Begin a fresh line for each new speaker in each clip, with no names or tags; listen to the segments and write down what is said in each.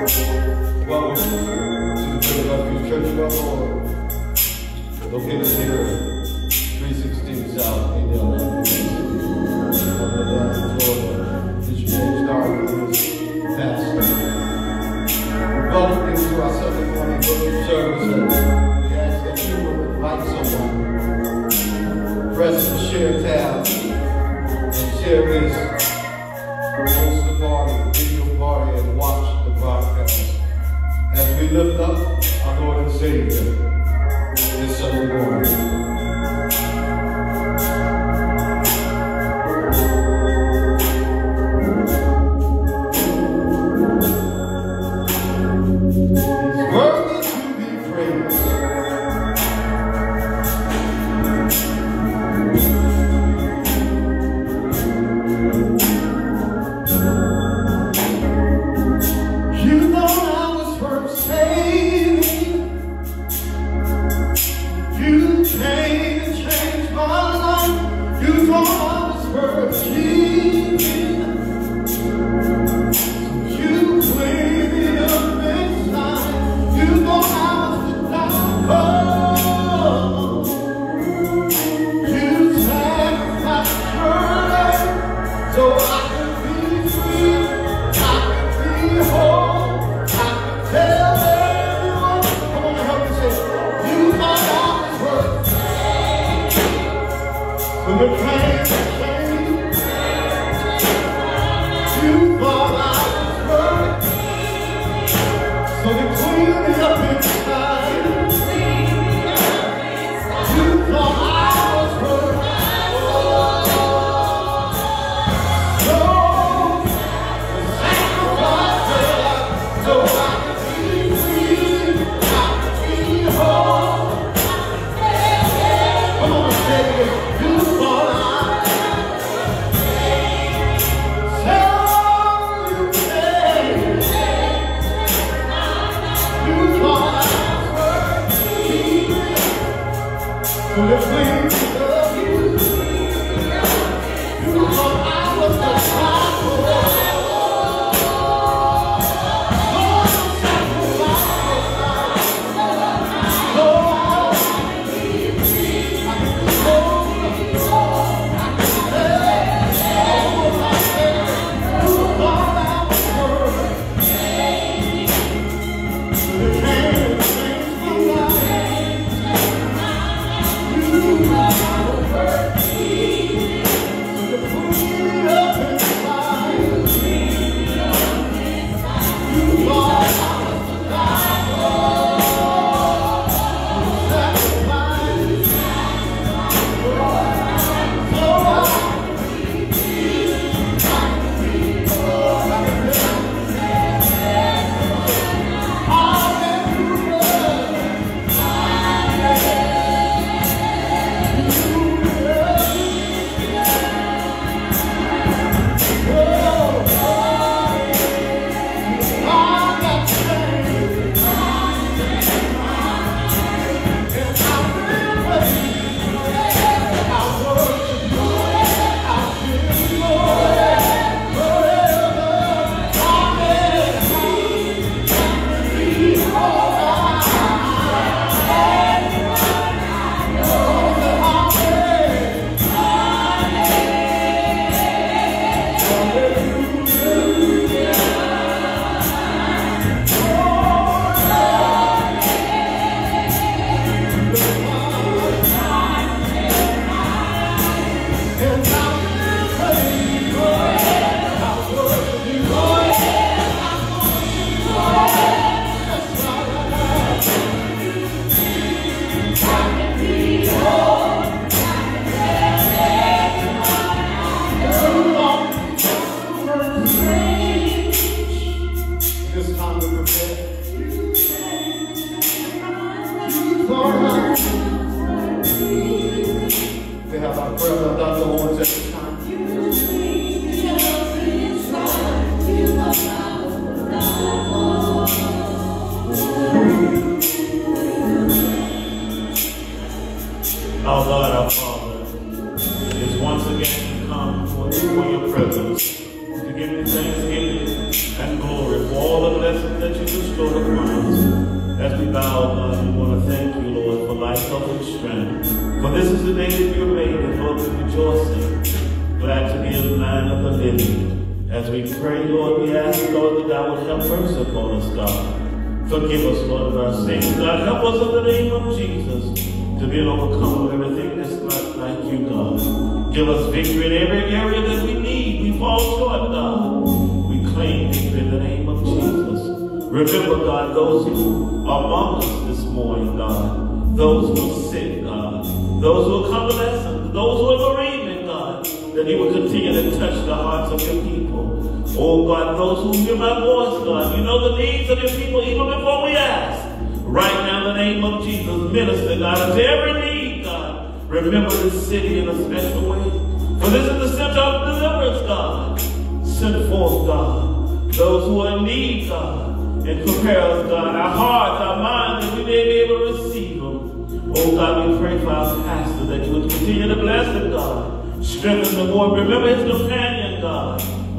Welcome to the Philadelphia Church level, located here, 316 South, in DeLand, Florida. This changed our pastor. We both things to our Sunday morning worship service. We ask that you invite someone, press the share tab, and share this. Host the party, video party, and watch as we lift up our Lord and Savior this Sunday morning.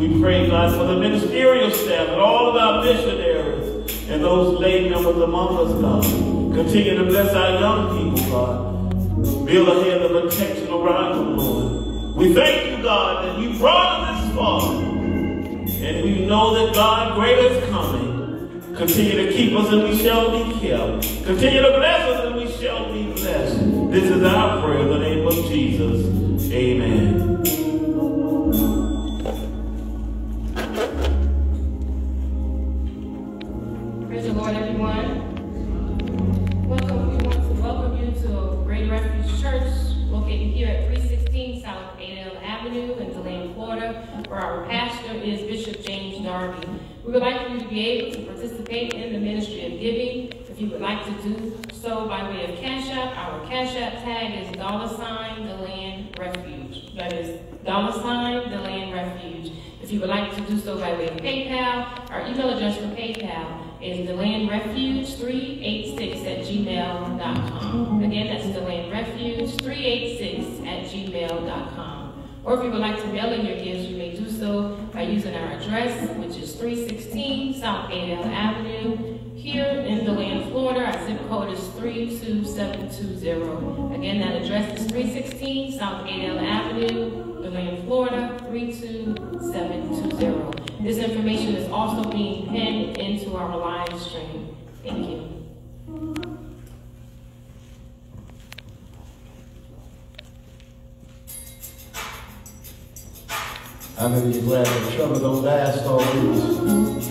We pray, God, for the ministerial staff and all of our missionaries and those lay members among us, God. Continue to bless our young people, God. Build a head of protection around them, Lord. We thank you, God, that you brought us this far. And we know that God, greater is coming. Continue to keep us and we shall be kept. Continue to bless us and we shall be blessed. This is our prayer in the name of Jesus. Amen.
We would like you to be able to participate in the ministry of giving. If you would like to do so by way of Cash App, our Cash App tag is dollar sign DeLand Refuge. That is dollar sign DeLand Refuge. If you would like to do so by way of PayPal, our email address for PayPal is delandrefuge386 at gmail.com. Again, that's delandrefuge386 at gmail.com. Or if you would like to mail in your gifts, you may do so by using our address, which is 316 South Adelle Avenue, here in DeLand, Florida. Our zip code is 32720. Again, that address is 316 South Adelle Avenue, DeLand, Florida, 32720. This information is also being pinned into our live stream. Thank you.
How many of you glad that trouble don't last always?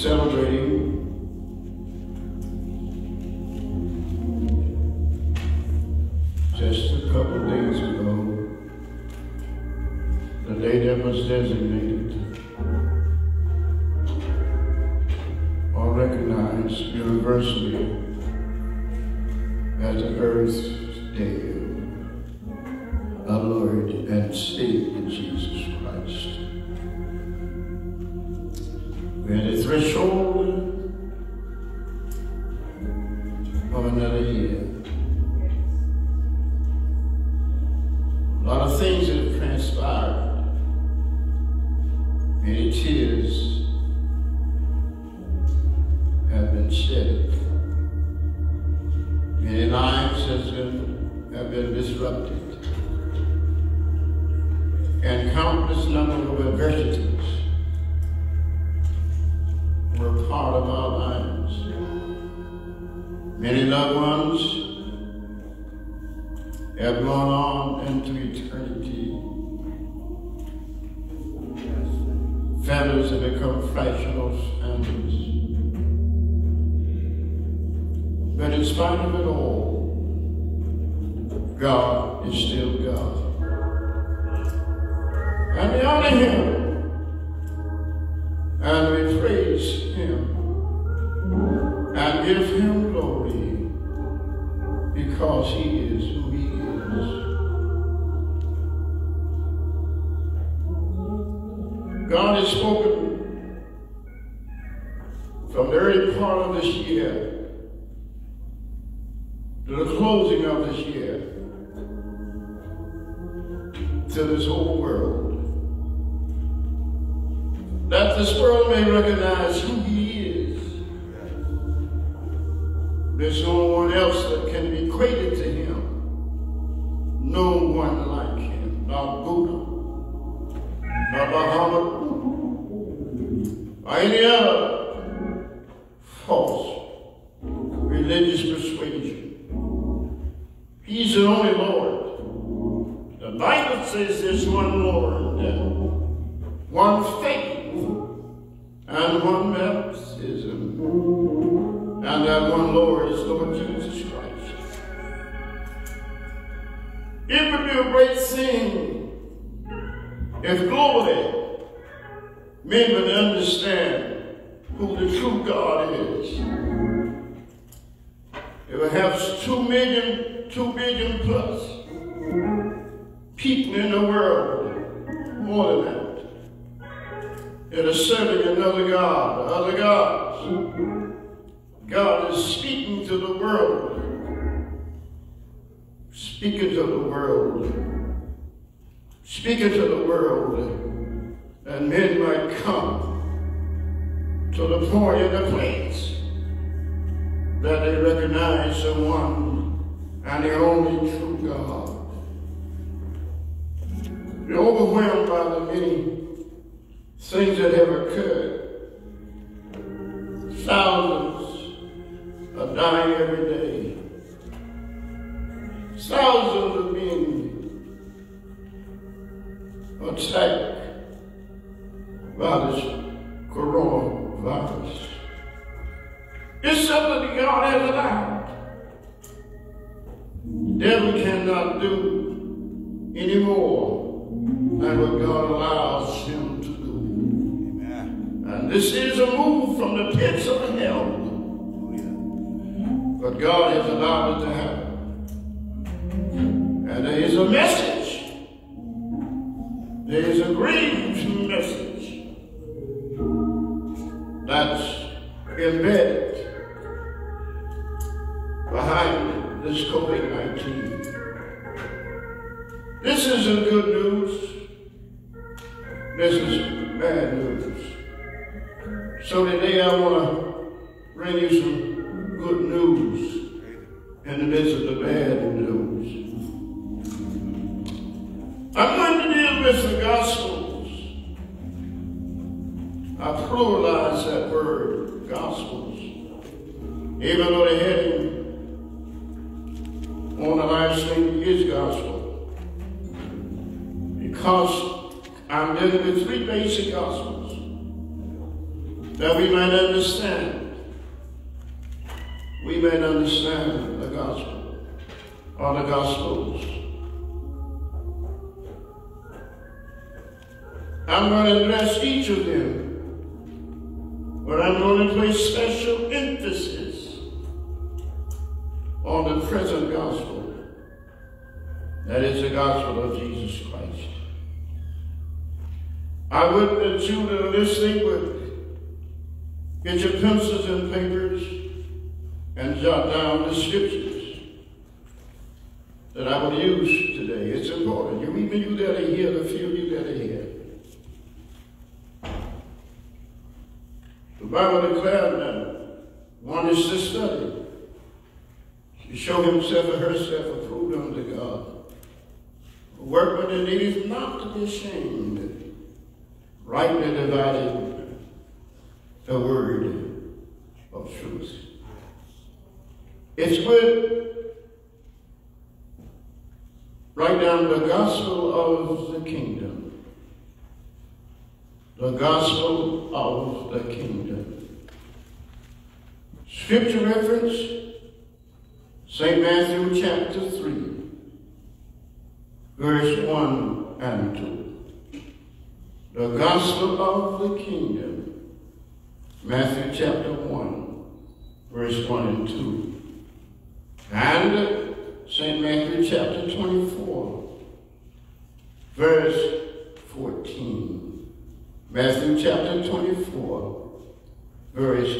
celebrating There's no one else that can be equated to is a message. There is a great message that's embedded behind this COVID-19. This is a good of the kingdom the gospel of the kingdom. Scripture reference, St. Matthew chapter 3, verse 1 and 2. The gospel of the kingdom, Matthew chapter 1, verse 1 and 2. And St. Matthew chapter 24, verse 14. Matthew chapter 24, verse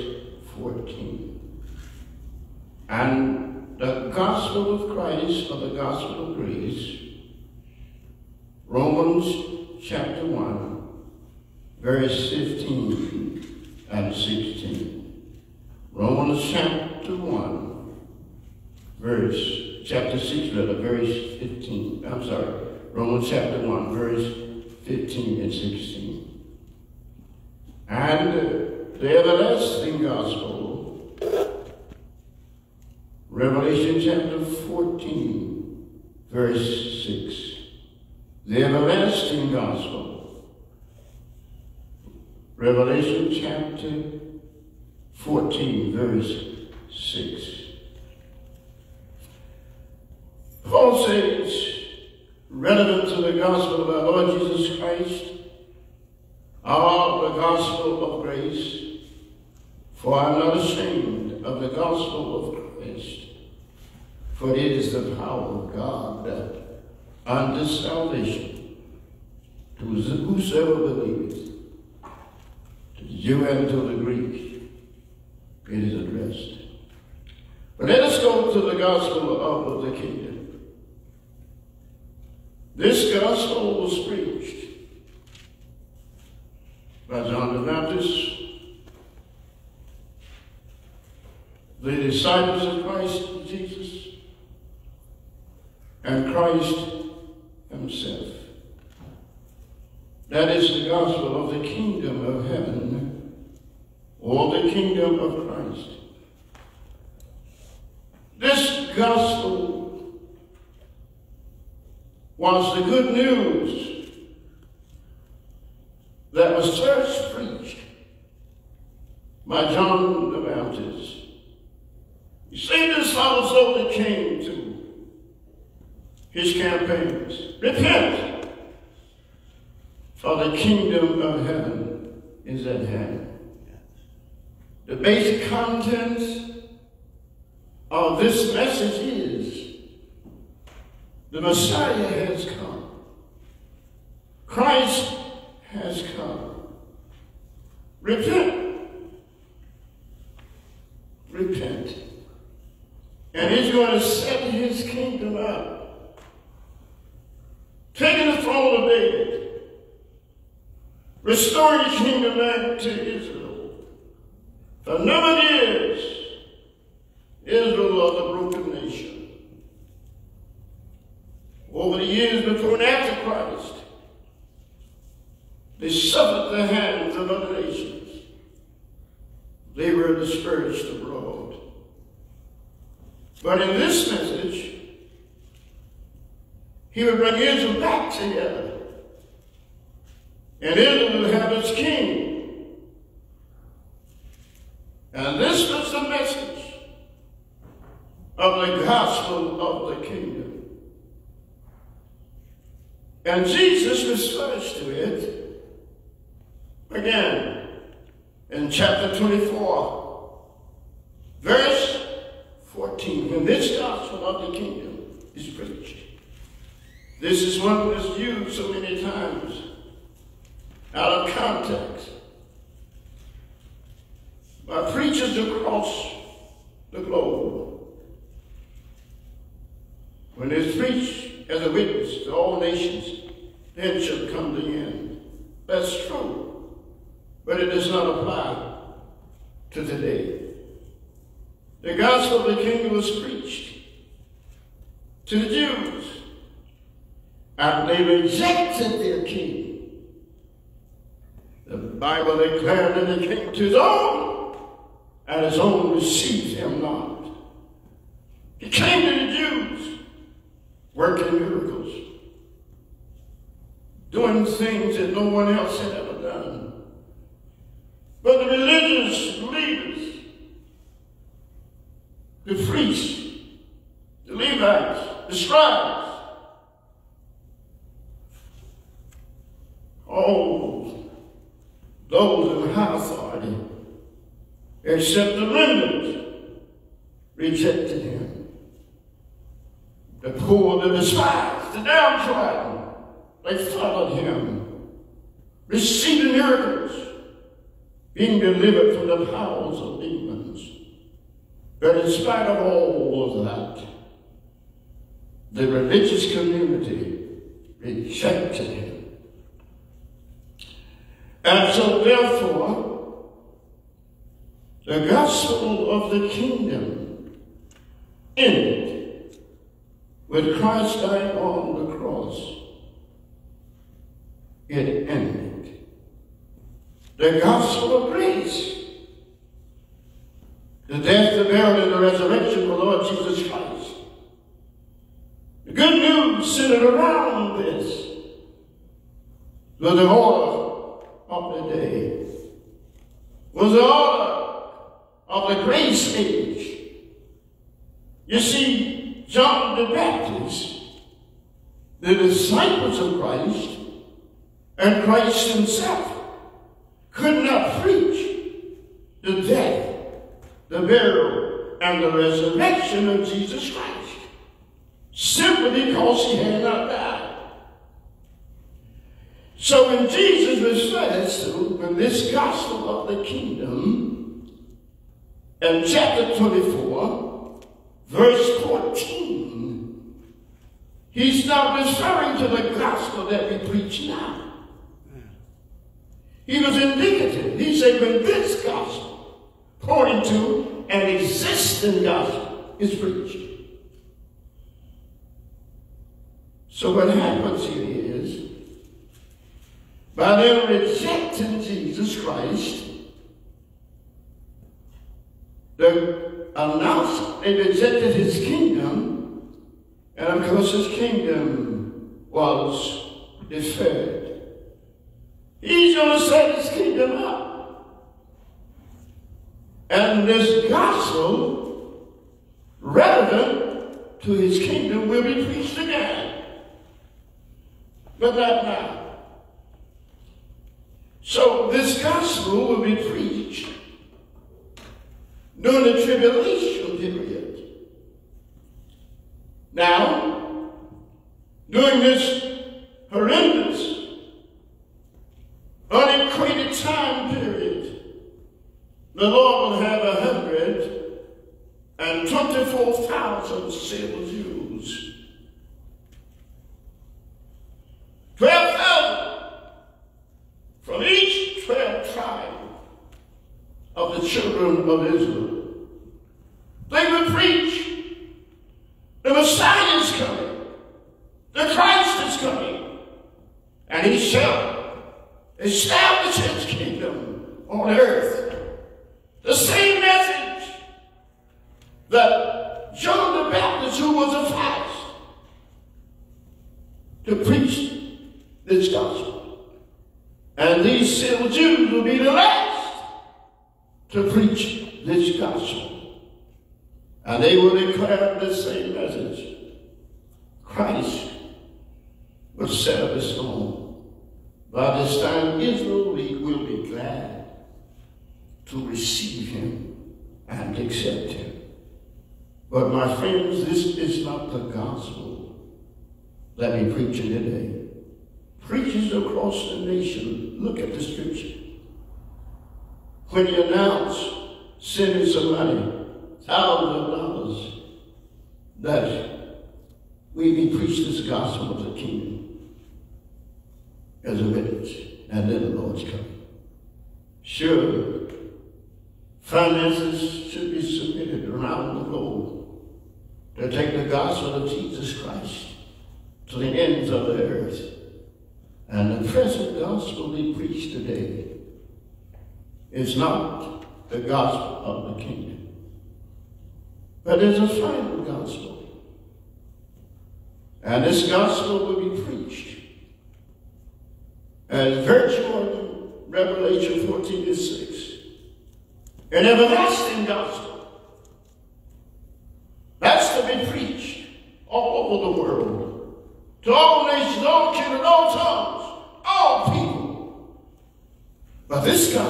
14. And the gospel of Christ, or the gospel of grace, Romans chapter 1, verse 15 and 16. Romans chapter 1, verse, chapter 6, rather, verse 15. I'm sorry, Romans chapter 1, verse 15 and 16. And the everlasting gospel, Revelation chapter 14, verse 6. The everlasting gospel, Revelation chapter 14, verse 6. Paul says, relevant to the gospel of our Lord Jesus Christ, are the gospel of grace, for I am not ashamed of the gospel of Christ, for it is the power of God that unto salvation to whosoever believeth, to the Jew and to the Greek, it is addressed. But let us go to the gospel of the kingdom. This gospel was preached by John the Baptist, the disciples of Christ Jesus, and Christ himself. That is the gospel of the kingdom of heaven, or the kingdom of Christ. This gospel was the good news that was first preached by John the Baptist. You see, this also that came to his campaigns. Repent, for the kingdom of heaven is at hand. The basic contents of this message is the Messiah has come. Christ has come. Repent. Repent. And he's going to set his kingdom up. Taking the throne of David. Restoring his kingdom back to Israel. For number years, Israel was a broken nation. Over the years before and after Christ, they suffered the hands of other nations. They were dispersed abroad. But in this message, he would bring Israel back together. And Israel would have its king. And this was the message of the gospel of the kingdom. And Jesus refers to it again in chapter 24, verse 14. When this gospel of the kingdom is preached, this is one that's used so many times out of context by preachers across the globe. When it's preached as a witness then shall come to the end. That's true, but it does not apply to today. The gospel of the kingdom was preached to the Jews, and they rejected their king. The Bible declared that he came to his own, and his own received him not. He came to the Jews, working miracles, doing things that no one else had ever done. But the religious leaders, the priests, the Levites, the scribes, all those in high authority, except the remnant, rejected him. The poor, the despised, the downtrodden, they followed him, receiving miracles, being delivered from the powers of demons. But in spite of all of that, the religious community rejected him. And so, therefore, the gospel of the kingdom ended with Christ dying on the cross. It ended. The gospel of grace. The death, the burial, and the resurrection of the Lord Jesus Christ. The good news centered around this was the order of the day, was the order of the grace age. You see, John the Baptist, the disciples of Christ, and Christ himself could not preach the death, the burial, and the resurrection of Jesus Christ simply because he had not died. So when Jesus refers to when this gospel of the kingdom in chapter 24, verse 14, he's not referring to the gospel that we preach now. He was indicative. He said, when this gospel, according to an existing gospel, is preached. So what happens here is, by them rejecting Jesus Christ, the announced they rejected his kingdom, and of course his kingdom was deferred. He's going to set his kingdom up. And this gospel, relevant to his kingdom, will be preached again. But not now. So this gospel will be preached during the tribulation period. Now, during this horrendous unequated time period, the Lord will have a hundred and twenty-four thousand sealed Jews. Twelve thousand from each twelve tribe of the children of Israel.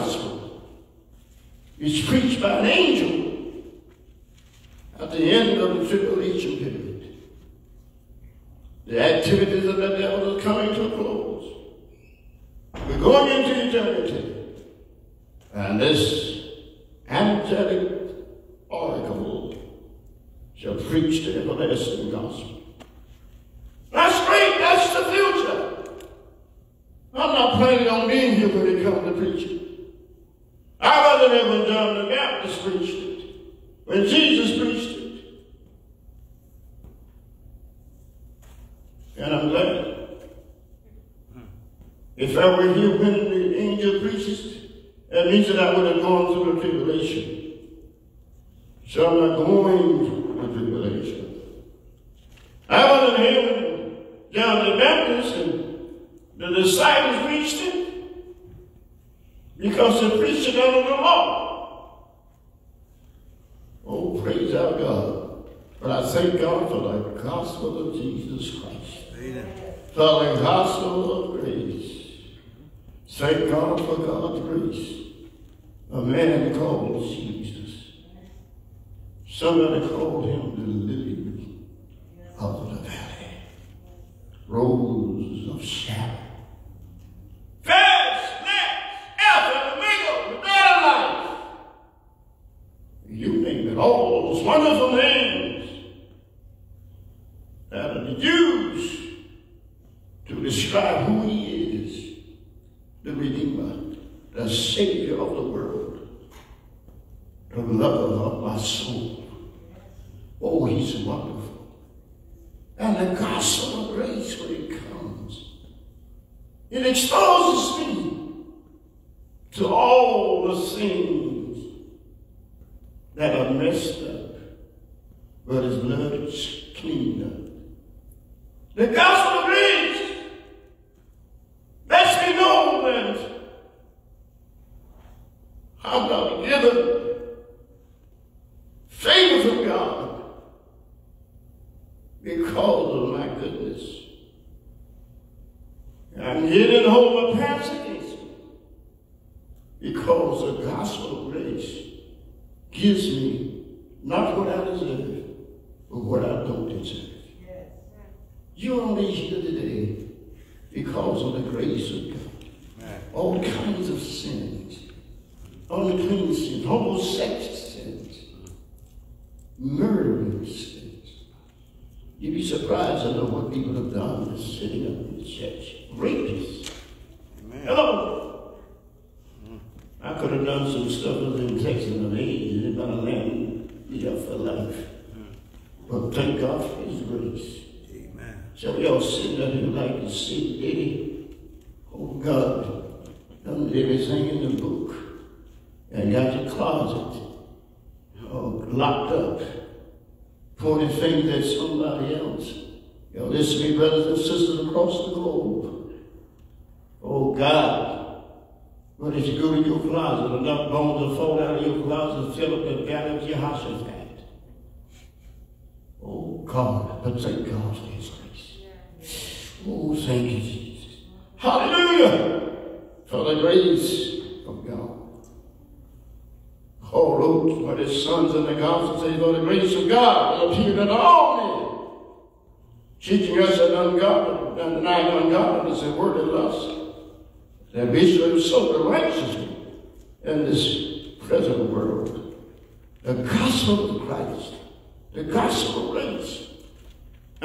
gospel preached by an angel at the end of the tribulation period. The activities of the devil are coming to a close. We're going into eternity. And this angelic oracle shall preach the everlasting gospel. messed up, but his blood is clean up. The gospel of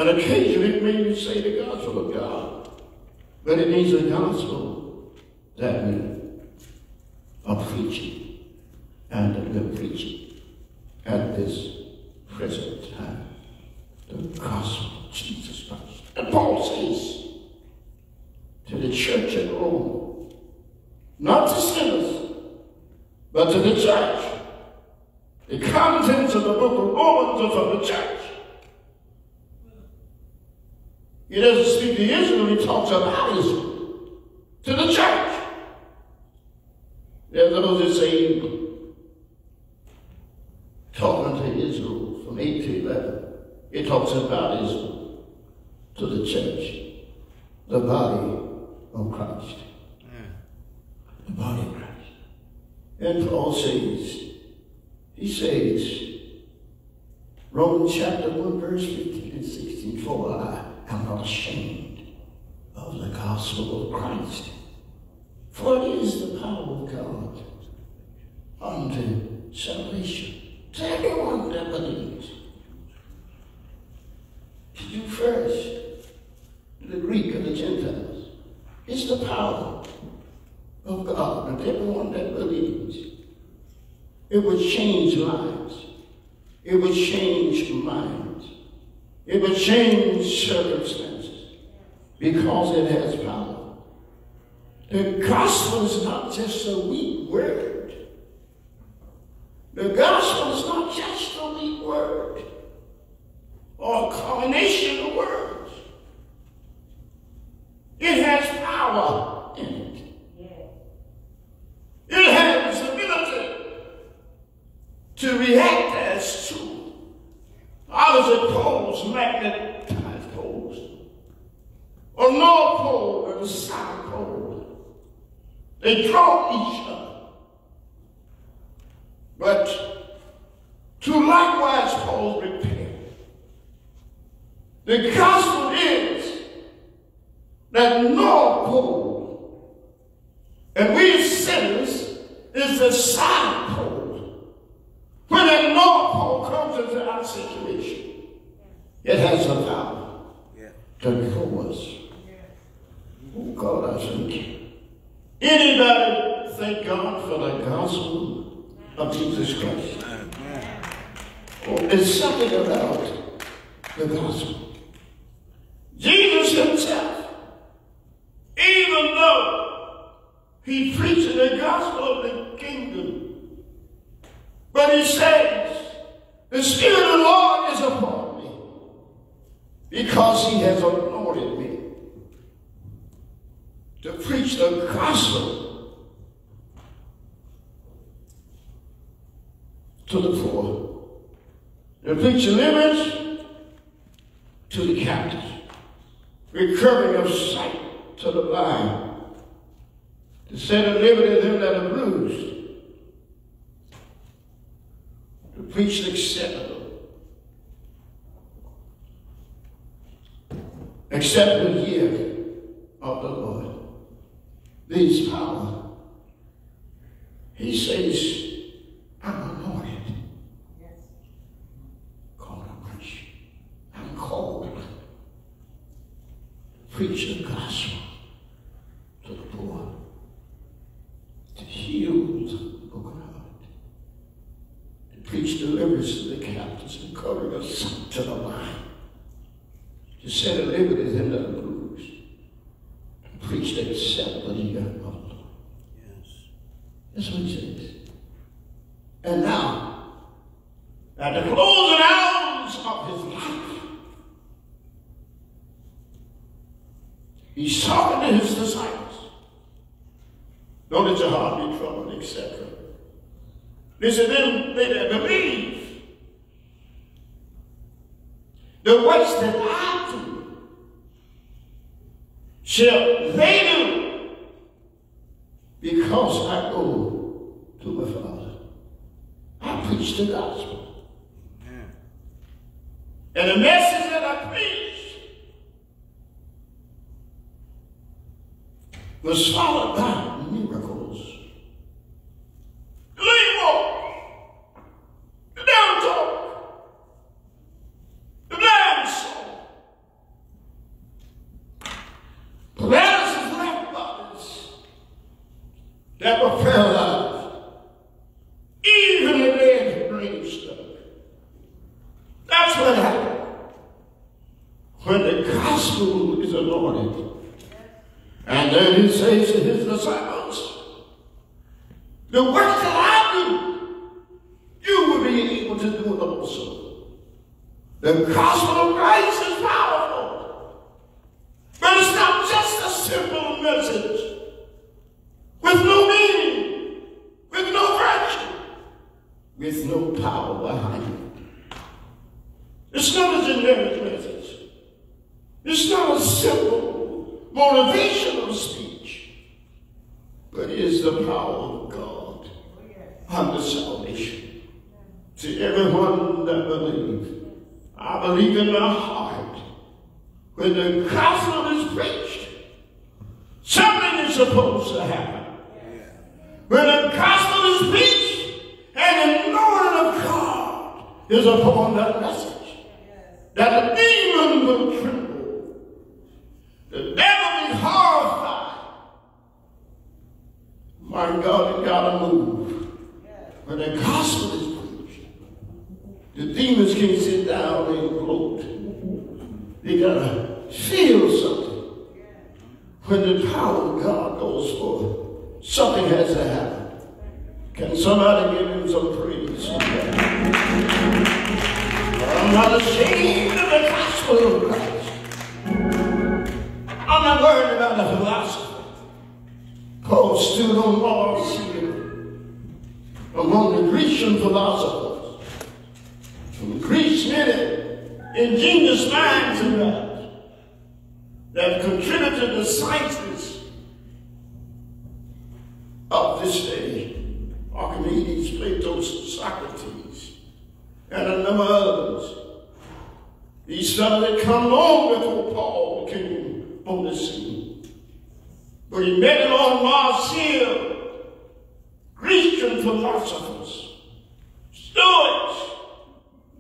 And occasionally it may say the gospel of God, but it means the gospel that we are preaching and that we're preaching at this present time the gospel of Jesus Christ. And Paul says to the church at Rome, not to sinners, but to the church. The contents of the book of Romans are for the church. He doesn't speak to Israel, he talks about Israel. To the church. There are those that say, talking to Israel from 8 to 11, it talks about Israel to the church, the body of Christ. The body of Christ. And Paul says, he says, Romans chapter 1, verse 15 and 16, for I am not ashamed of the gospel of Christ. For it is the power of God unto salvation to everyone that believes. To you first, the Greek and the Gentiles. It's the power of God and everyone that believes. It would change lives. It would change minds. It will change circumstances because it has power. The gospel is not just a weak word. The gospel is not just a weak word or a combination of words. It has power in it. It has ability to react as to opposite poles, magnetized poles, or north pole and south pole. They draw each other. But to likewise cause repair. The gospel is that North Pole, and we sinners, is the South Pole. When that North Pole comes into our situation, it has the power to grow us. Oh God, I thank you. Anybody thank God for the gospel of Jesus Christ? Oh, there's something about the gospel. Jesus himself, even though he preached the gospel of the kingdom, but he says, the Spirit of the Lord is upon me because he has anointed me to preach the gospel to the poor, to preach deliverance to the captives, recovering of sight to the blind, to set at liberty to them that are bruised, to preach the acceptable, acceptable year of the Lord. These power, he says, I'm anointed. Called to preach. I'm called to preach the gospel to the poor, to heal the brokenhearted, to preach deliverance to the captives and cover us to the blind, to set at liberty them that are bruised, to preach the acceptable year of the Lord. And now, at the closing hours of his life, he's talking to his disciples. Don't let your heart be troubled, etc. Listen, them they that believe the works that I do shall is upon that message, that the demon will tremble, the devil be horrified. My God, you gotta move. When the gospel is preached, the demons can't sit down and gloat. They gotta feel something. When the power of God goes forth, something has to happen. Can somebody give ashamed of the gospel of Christ. I'm not worried about the philosophy. Paul stood on Mars among the Grecian philosophers. From Greece many ingenious minds around that contributed to the sciences of this day. Archimedes, Plato, Socrates, and a number of others. Fellows had come long before Paul came on the scene. But he met him on Mars Hill, Grecian philosophers, Stoics,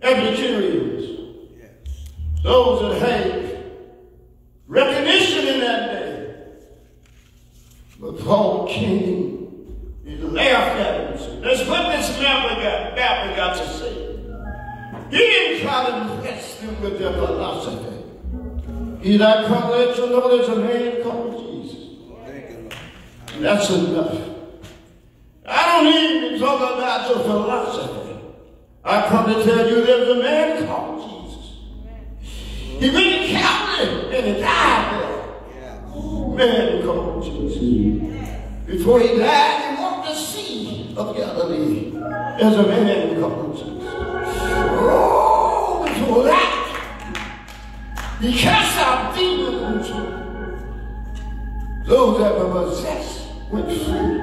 Epicureans, those that had recognition in that day. But Paul came, he laughed at him and said, Let's put this map we got, map we got to say. He didn't try to impress them with their philosophy. He that come let you know there's a man called Jesus. That's enough. I don't need to talk about your philosophy. I come to tell you there's a man called Jesus. He went to Calvary and he died there. Man called Jesus. Before he died, he walked the sea of Galilee as a man called Jesus. Before that, he demons. Those that were possessed went free.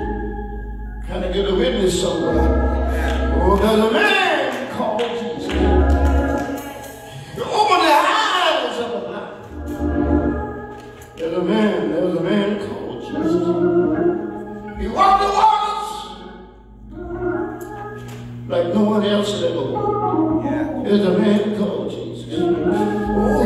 Can I get a witness somewhere? Oh, there's a man called Jesus. Open the eyes of the blind. There's a man, there's a man called Jesus. He walked the waters like no one else ever walked. There's a man called Jesus. Oh,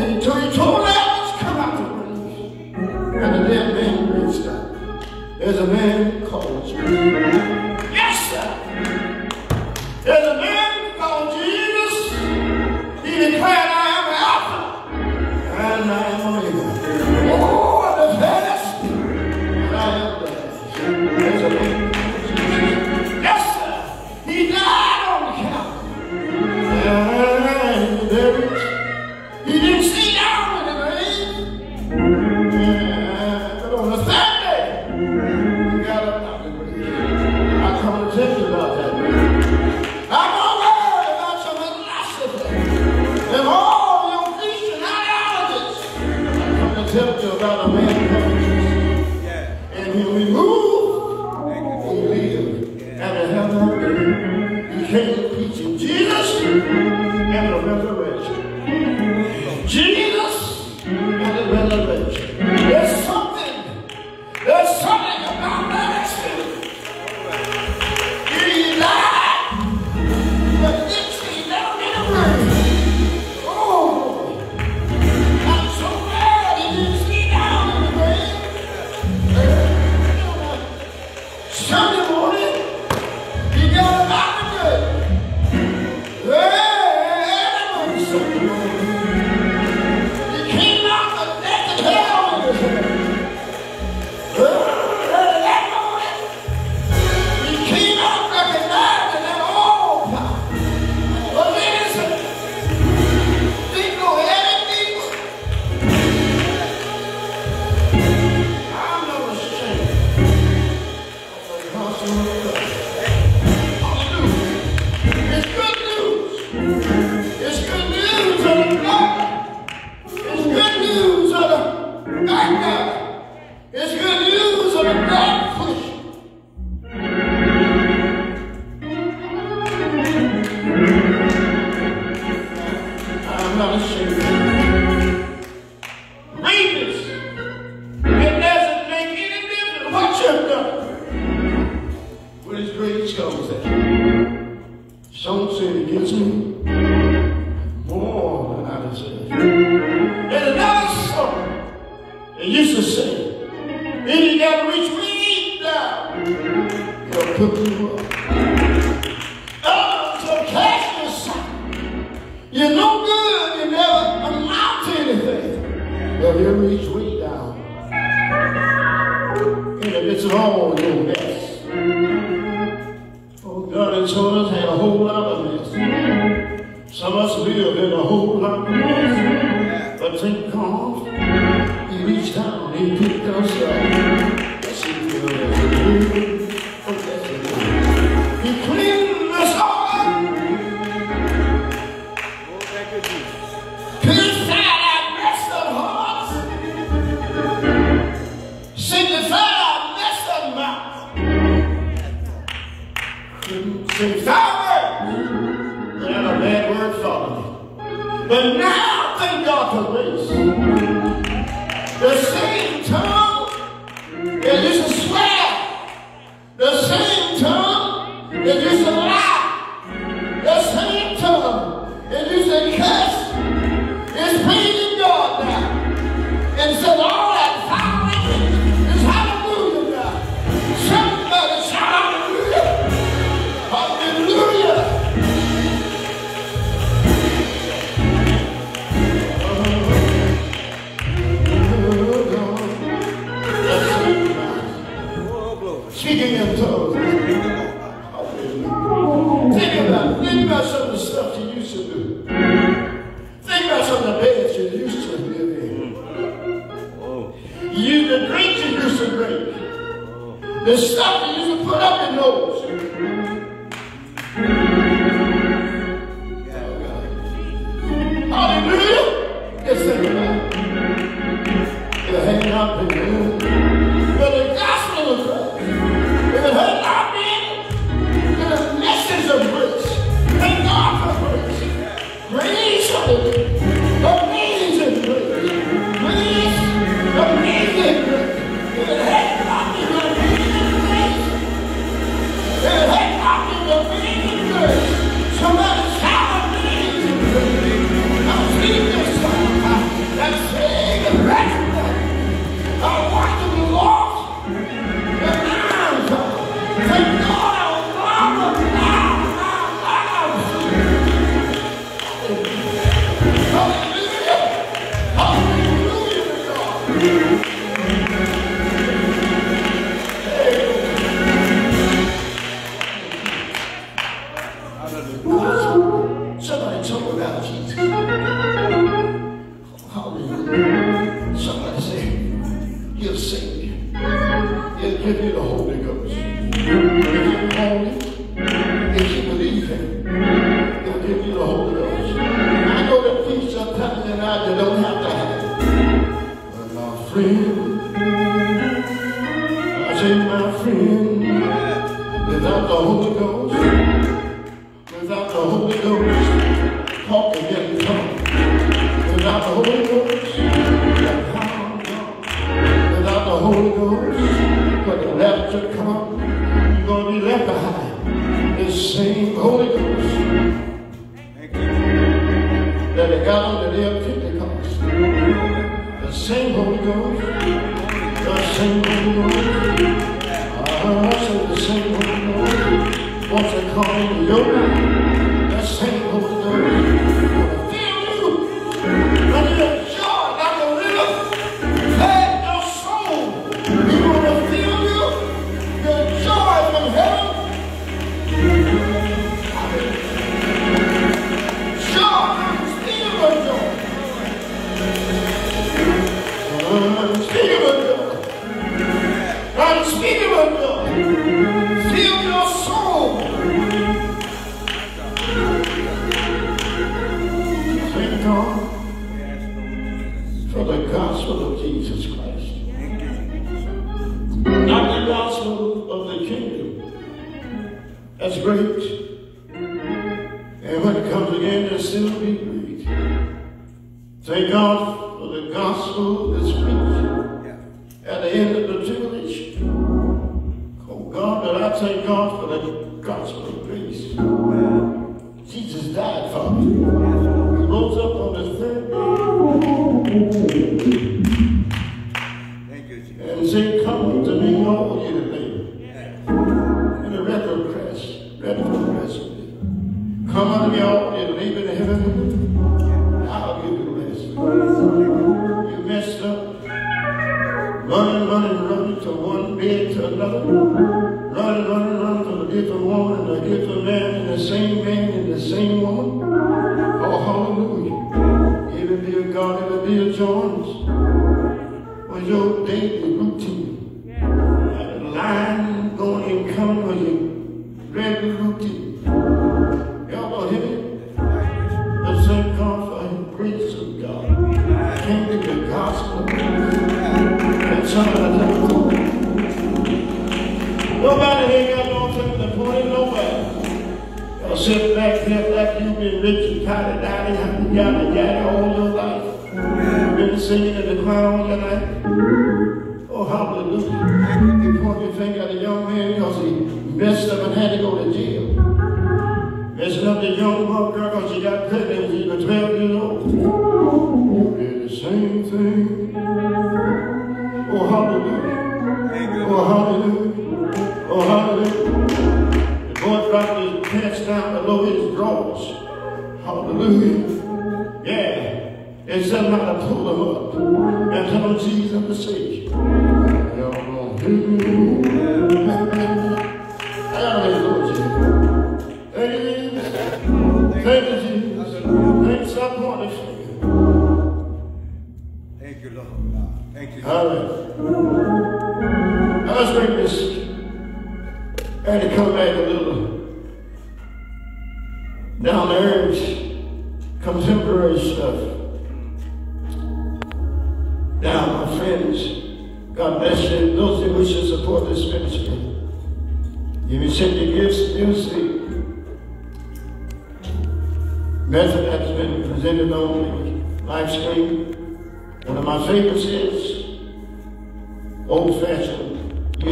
tongue that give to woman and I give to man and the same man and the same woman. Oh, hallelujah. If it be a God, if it be a Jones,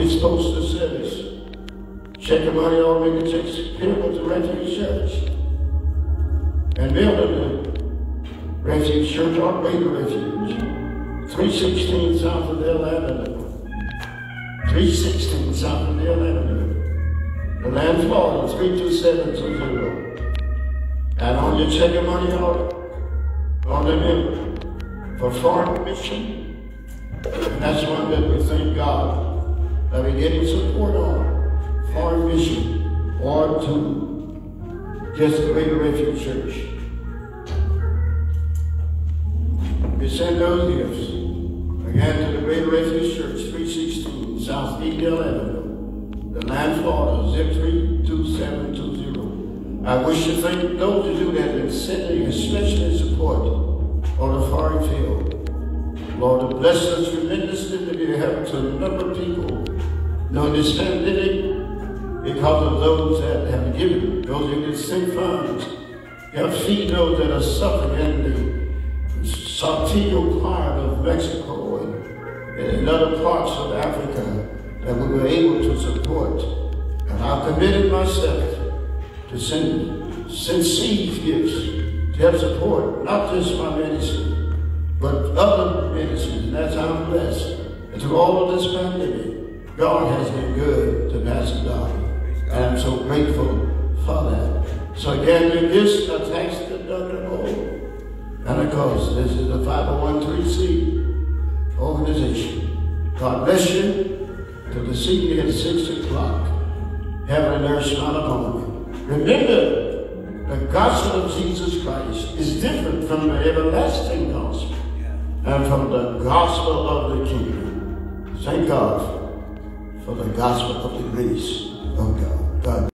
his postal service. Check the money out, make the checks payable to Refuge Church. And build a Refuge Church on Baker Refuge. 316 South Adelle Avenue. 316 South Adelle Avenue. DeLand Florida 32720. And on your check your money out, on the for foreign mission. And that's one that we thank God that we didn't support on foreign mission or to just the Greater Refuge Church. We send those gifts again to the Greater Refuge Church, 316 South Adelle Avenue, DeLand Florida, zip 32720. I wish to thank those of you that have been sending especially support on the foreign field. Lord, bless us tremendously to be help to a number of people now this pandemic because of those that have given, those who can send funds. You have seen those that are suffering in the Santiago part of Mexico and, in other parts of Africa that we were able to support. And I've committed myself to send, sincere gifts to help support not just my medicine, but other medicine. And that's how I'm blessed. And to all of this pandemic, God has been good to Pastor Dolly. And I'm so grateful for that. So again, this attacks the Duncan And of course, this is a 501c organization. God bless you. To the evening at 6 o'clock. Heaven and earth smile upon you. Remember, the gospel of Jesus Christ is different from the everlasting gospel and from the gospel of the kingdom. Thank God for the gospel of the grace of God. God